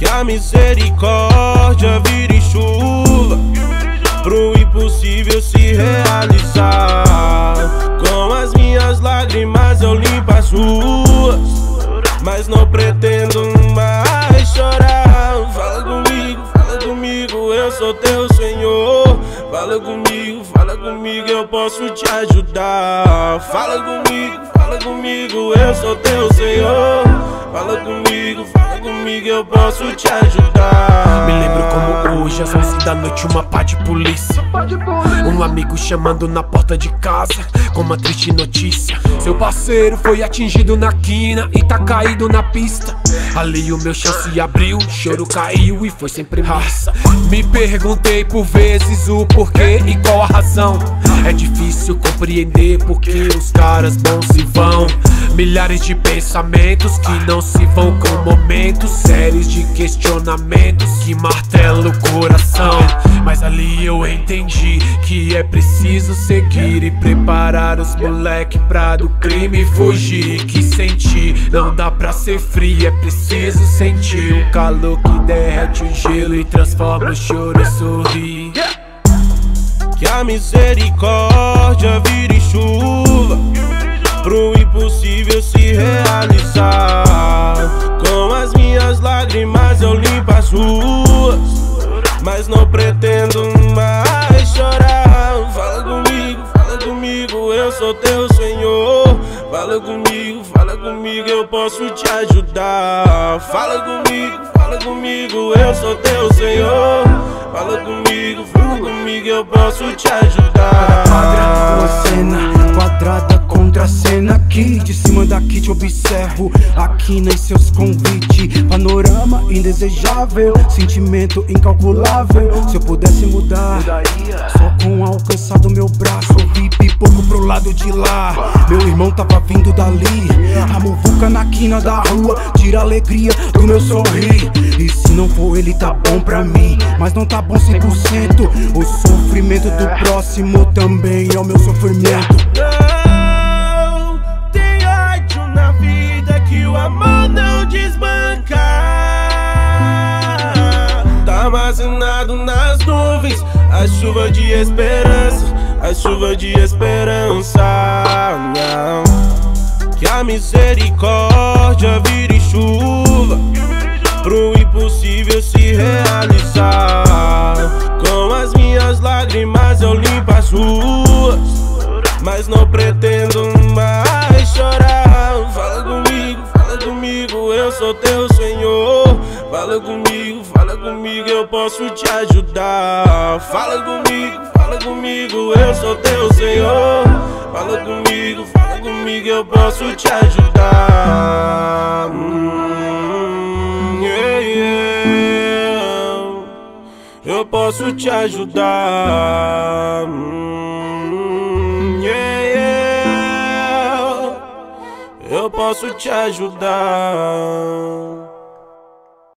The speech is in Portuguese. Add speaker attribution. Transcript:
Speaker 1: Que a misericórdia vire chuva Pro impossível se realizar. Com as minhas lágrimas eu limpo as ruas Mas não pretendo mais chorar. Fala comigo, fala comigo, eu sou teu Senhor. Fala comigo, fala comigo, eu posso te ajudar. Fala comigo, fala comigo, eu sou teu Senhor. Fala comigo, fala comigo, eu posso te ajudar.
Speaker 2: Me lembro como hoje, às 11 da noite, uma pá de polícia. Um amigo chamando na porta de casa Com uma triste notícia. Seu parceiro foi atingido na quina E tá caído na pista. Ali o meu chão se abriu, choro caiu e foi sem premissa Me perguntei por vezes o porquê e qual a razão. É difícil compreender porque os caras bons se vão. Milhares de pensamentos que não se vão com momentos Séries de questionamentos que martelam o coração. Mas ali eu entendi que é preciso seguir E preparar os moleque pra do crime fugir. Que sentir não dá pra ser frio É preciso sentir. O calor que derrete o gelo E transforma o choro em sorrir.
Speaker 1: Que a misericórdia vire lágrimas eu limpo as ruas. Mas não pretendo mais chorar. Fala comigo, fala comigo, eu sou teu Senhor. Fala comigo, fala comigo, eu posso te ajudar. Fala comigo, fala comigo, eu sou teu Senhor. Fala comigo, fala comigo, eu posso te ajudar
Speaker 3: te observo Aqui nas seus convites Panorama indesejável Sentimento incalculável. Se eu pudesse mudar Só com alcançar do meu braço. Vi pipoco pro lado de lá. Meu irmão tava vindo dali. A muvuca na quina da rua Tira alegria do meu sorrir. E se não for ele tá bom pra mim. Mas não tá bom 100% O sofrimento do próximo também é o meu sofrimento
Speaker 1: a chuva de esperança, a chuva de esperança. Não. Que a misericórdia vire chuva pro impossível se realizar. Com as minhas lágrimas eu limpo as ruas, mas não pretendo mais chorar. Fala comigo, fala comigo, eu sou teu Senhor. Fala comigo, comigo, eu posso te ajudar. Fala comigo, fala comigo, eu sou teu Senhor. Fala comigo, fala comigo, eu posso te ajudar. Hum, yeah, yeah. Eu posso te ajudar. Hum. Eu posso te ajudar.